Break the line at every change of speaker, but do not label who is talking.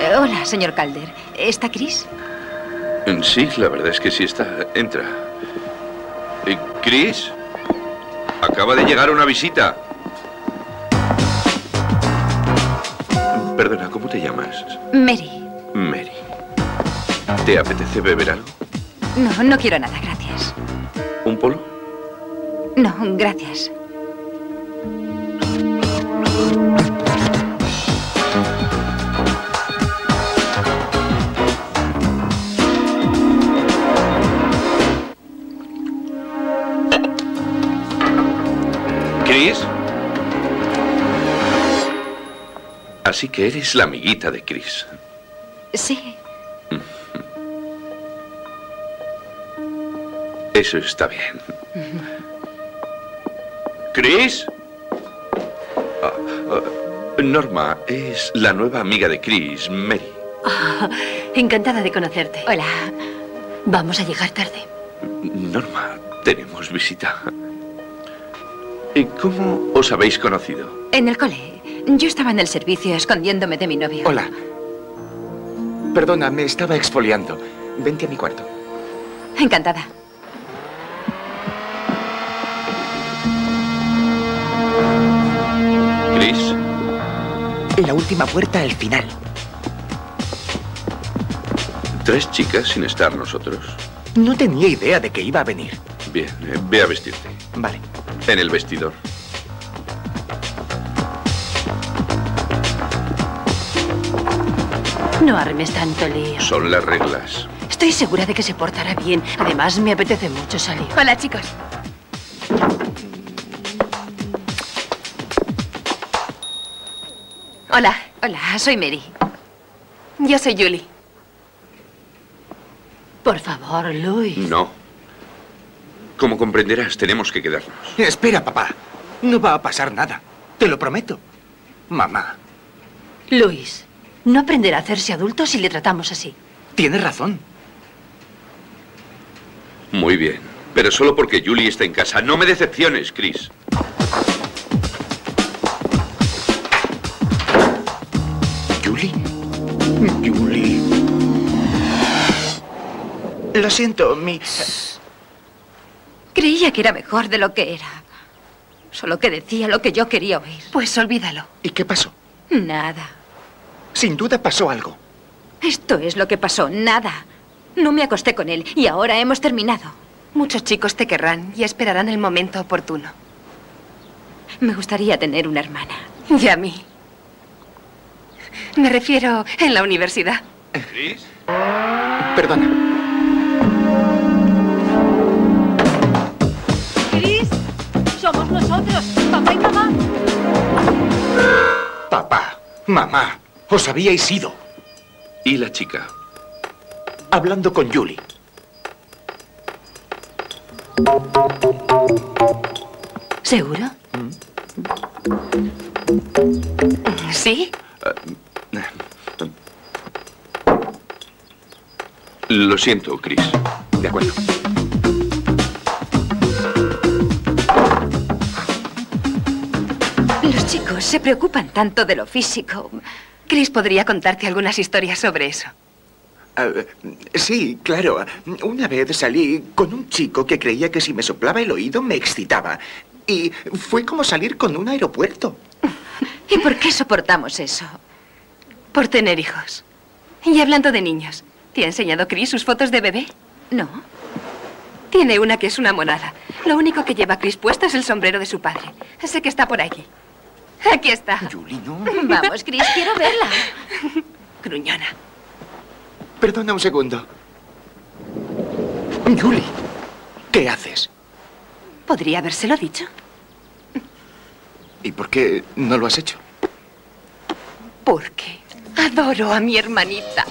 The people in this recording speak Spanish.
Eh, hola, señor Calder. ¿Está Chris?
Sí, la verdad es que sí está. Entra. Eh, Chris, acaba de llegar una visita. Perdona, ¿cómo te llamas?
Mary.
Mary. ¿Te apetece beber algo?
No, no quiero nada, gracias.
¿Un polo?
No, gracias.
¿Chris? Así que eres la amiguita de Chris.
Sí.
Eso está bien. ¿Chris? Ah, ah, Norma es la nueva amiga de Chris, Mary.
Encantada de conocerte.
Hola.
Vamos a llegar tarde.
Norma, tenemos visita. ¿Y cómo os habéis conocido?
En el cole. Yo estaba en el servicio escondiéndome de mi novio.
Hola. Perdona, me estaba exfoliando. Vente a mi cuarto.
Encantada.
Chris,
La última puerta al final.
tres chicas sin estar nosotros.
No tenía idea de que iba a venir.
Bien, eh, ve a vestirte.
Vale.
En el vestidor.
No armes tanto lío.
Son las reglas.
Estoy segura de que se portará bien. Además, me apetece mucho salir.
Hola, chicos.
Hola,
Hola, soy Mary.
yo soy Julie. Por favor, Luis.
No. Como comprenderás, tenemos que quedarnos.
Espera, papá. No va a pasar nada. Te lo prometo. Mamá,
Luis, no aprenderá a hacerse adulto si le tratamos así.
tienes razón.
Muy bien. Pero solo porque Julie está en casa. No me decepciones, Chris.
¿Julie? Julie. Lo siento, mi...
Creía que era mejor de lo que era. Solo que decía lo que yo quería oír.
Pues olvídalo.
¿Y qué pasó?
Nada.
Sin duda pasó algo.
Esto es lo que pasó, nada. No me acosté con él y ahora hemos terminado.
Muchos chicos te querrán y esperarán el momento oportuno.
Me gustaría tener una hermana.
Y a mí. Me refiero en la universidad.
¿Chris?
Perdona.
Somos nosotros, papá y mamá.
Papá, mamá, os habíais ido.
¿Y la chica?
Hablando con Julie.
¿Seguro? ¿Sí?
Lo siento, Chris.
De acuerdo.
Se preocupan tanto de lo físico.
Chris podría contarte algunas historias sobre eso.
Ah, sí, claro. Una vez salí con un chico que creía que si me soplaba el oído me excitaba. Y fue como salir con un aeropuerto.
¿Y por qué soportamos eso?
Por tener hijos. Y hablando de niños, ¿te ha enseñado Chris sus fotos de bebé?
No.
Tiene una que es una monada. Lo único que lleva Chris puesto es el sombrero de su padre. Sé que está por aquí. Aquí está.
Julie, no.
Vamos, Chris, quiero verla.
Gruñona.
Perdona un segundo. Julie, ¿qué haces?
Podría habérselo dicho.
¿Y por qué no lo has hecho?
Porque adoro a mi hermanita.